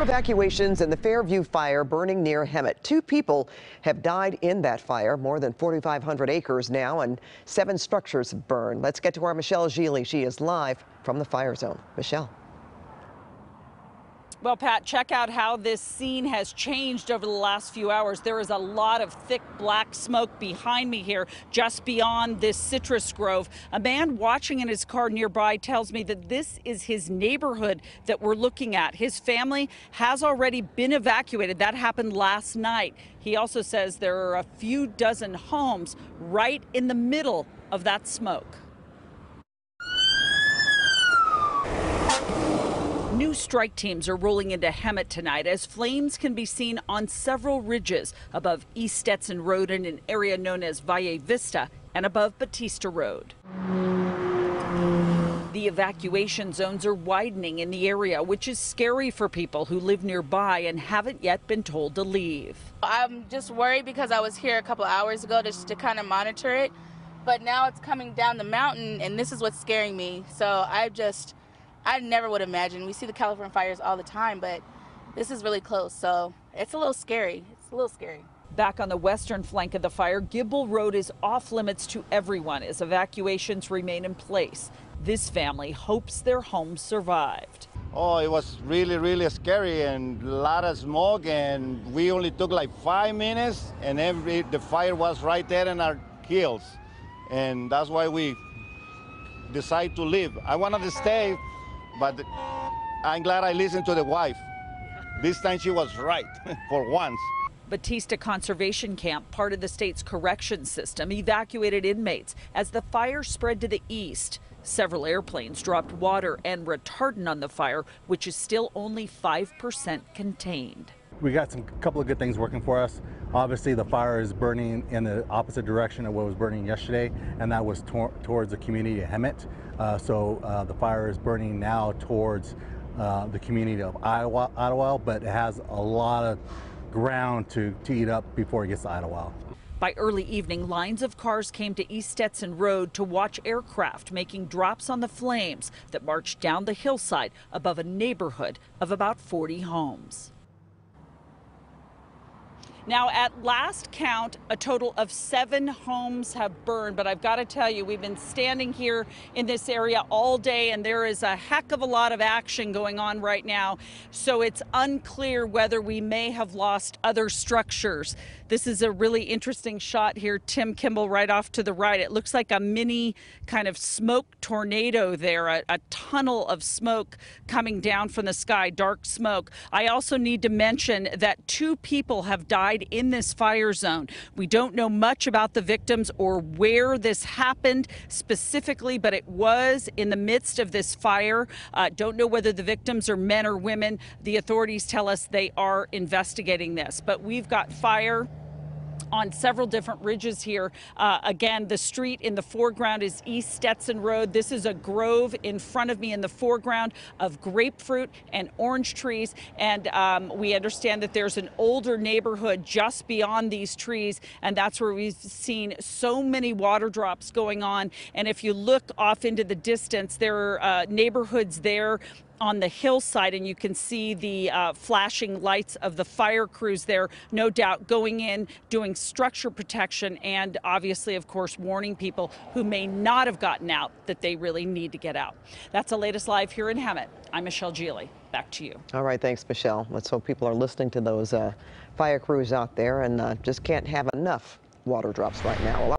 Evacuations in the Fairview fire burning near Hemet. Two people have died in that fire, more than 4,500 acres now, and seven structures burned. Let's get to our Michele Gile. She is live from the fire zone. Michele. Well, Pat, check out how this scene has changed over the last few hours. There is a lot of thick black smoke behind me here, just beyond this citrus grove. A man watching in his car nearby tells me that this is his neighborhood that we're looking at. His family has already been evacuated. That happened last night. He also says there are a few dozen homes right in the middle of that smoke. New strike teams are rolling into Hemet tonight as flames can be seen on several ridges above East Stetson Road in an area known as Valle Vista and above Bautista Road. The evacuation zones are widening in the area, which is scary for people who live nearby and haven't yet been told to leave. I'm just worried because I was here a couple hours ago just to kind of monitor it, but now it's coming down the mountain and this is what's scaring me. So I just I never would imagine. We see the California fires all the time, but this is really close, so it's a little scary. It's a little scary. Back on the western flank of the fire, Gibbel Road is off limits to everyone as evacuations remain in place. This family hopes their home survived. Oh, it was really, really scary and a lot of smoke, and we only took like five minutes, and every the fire was right there in our heels, and that's why we decided to leave. I wanted to stay but I'm glad I listened to the wife. This time she was right for once. Bautista Conservation Camp, part of the state's correction system, evacuated inmates as the fire spread to the east. Several airplanes dropped water and retardant on the fire, which is still only 5% contained. We got some couple of good things working for us. Obviously, the fire is burning in the opposite direction of what was burning yesterday, and that was tor towards the community of Hemet. Uh, so uh, the fire is burning now towards uh, the community of Ottawa, Ottawa, but it has a lot of ground to, to eat up before it gets to Ottawa. By early evening, lines of cars came to East Stetson Road to watch aircraft making drops on the flames that marched down the hillside above a neighborhood of about 40 homes. Now, at last count, a total of seven homes have burned. But I've got to tell you, we've been standing here in this area all day, and there is a heck of a lot of action going on right now. So it's unclear whether we may have lost other structures. This is a really interesting shot here, Tim Kimball, right off to the right. It looks like a mini kind of smoke tornado there, a, a tunnel of smoke coming down from the sky, dark smoke. I also need to mention that two people have died in this fire zone. We don't know much about the victims or where this happened specifically, but it was in the midst of this fire. Uh, don't know whether the victims are men or women. The authorities tell us they are investigating this, but we've got fire on several different ridges here. Uh, again, the street in the foreground is East Stetson Road. This is a grove in front of me in the foreground of grapefruit and orange trees. And um, we understand that there's an older neighborhood just beyond these trees. And that's where we've seen so many water drops going on. And if you look off into the distance, there are uh, neighborhoods there on the hillside, and you can see the uh, flashing lights of the fire crews there, no doubt going in, doing structure protection, and obviously, of course, warning people who may not have gotten out that they really need to get out. That's the latest live here in Hemet. I'm Michele Gile. Back to you. All right, thanks, Michele. Let's hope people are listening to those uh, fire crews out there and uh, just can't have enough water drops right now.